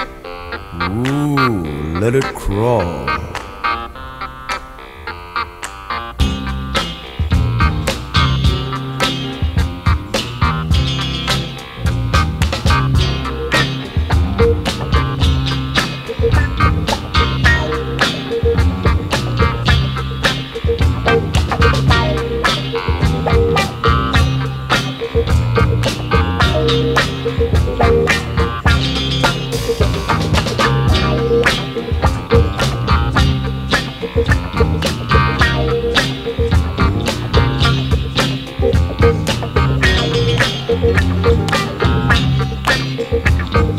Ooh, let it crawl. Bye.